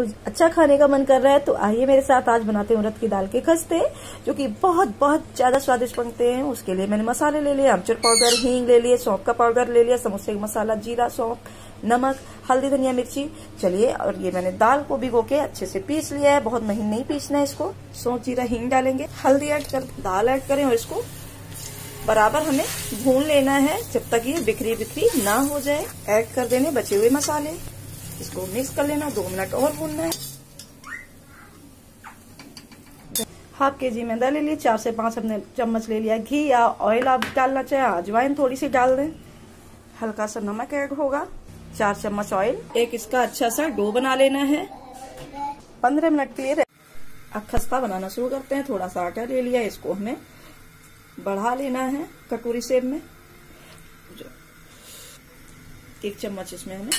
कुछ अच्छा खाने का मन कर रहा है तो आइए मेरे साथ आज बनाते हैं उड़द की दाल के खस्ते, जो कि बहुत बहुत ज़्यादा स्वादिष्ट बनते हैं। उसके लिए मैंने मसाले ले लिए, अमचूर पाउडर, हींग ले लिए सौंप का पाउडर ले लिया, समोसे का मसाला, जीरा सौंप नमक, हल्दी, धनिया, मिर्ची। चलिए, और ये मैंने दाल को भिगो के अच्छे से पीस लिया है। बहुत महीन नहीं पीसना है इसको। सौंप जीरा, हींग डालेंगे। हल्दी ऐड कर, दाल ऐड करें और इसको बराबर हमें भून लेना है, जब तक ये बिखरी बिखरी ना हो जाए। ऐड कर देने बचे हुए मसाले। इसको मिक्स कर लेना, दो मिनट और भूनना है। हाफ़ के जी मैदा ले लिए, चार से पाँच अपने चम्मच ले लिया घी या ऑयल आप डालना चाहे, अजवाइन थोड़ी सी डाल दें। हल्का सा नमक ऐड होगा, चार चम्मच ऑयल एक इसका अच्छा सा डो बना लेना है। पंद्रह मिनट के लिए अब खस्ता बनाना शुरू करते हैं। थोड़ा सा आटा ले लिया, इसको हमें बढ़ा लेना है कटोरी सेब में। एक चम्मच इसमें हमें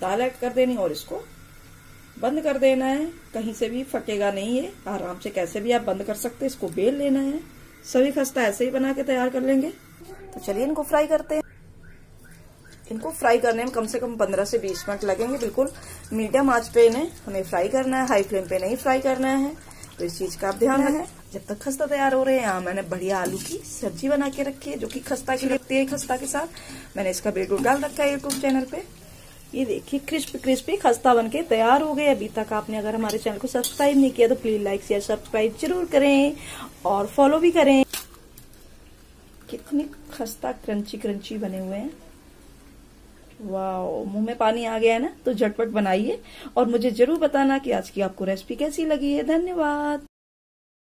दाल ऐड कर देनी और इसको बंद कर देना है। कहीं से भी फटेगा नहीं है आराम से कैसे भी आप बंद कर सकते हैं। इसको बेल लेना है। सभी खस्ता ऐसे ही बना के तैयार कर लेंगे। तो चलिए इनको फ्राई करते हैं। इनको फ्राई करने में कम से कम 15 से 20 मिनट लगेंगे। बिल्कुल मीडियम आँच पे इन्हें हमें फ्राई करना है। हाई फ्लेम पे नहीं फ्राई करना है। तो इस चीज़ का आप ध्यान रखें। जब तक खस्ता तैयार हो रहे हैं यहाँ मैंने बढ़िया आलू की सब्ज़ी बना के रखी है जो कि खस्ता की लगती है खस्ता के साथ। मैंने इसका वीडियो डाल रखा है यूट्यूब चैनल पे। ये देखिए, क्रिस्पी क्रिस्पी खस्ता बन के तैयार हो गए अभी तक आपने अगर हमारे चैनल को सब्सक्राइब नहीं किया तो प्लीज़ लाइक शेयर सब्सक्राइब ज़रूर करें और फॉलो भी करें। कितने खस्ता क्रंची क्रंची बने हुए हैं। वाह मुँह में पानी आ गया है ना? तो झटपट बनाइए और मुझे ज़रूर बताना कि आज की आपको रेसिपी कैसी लगी है। धन्यवाद।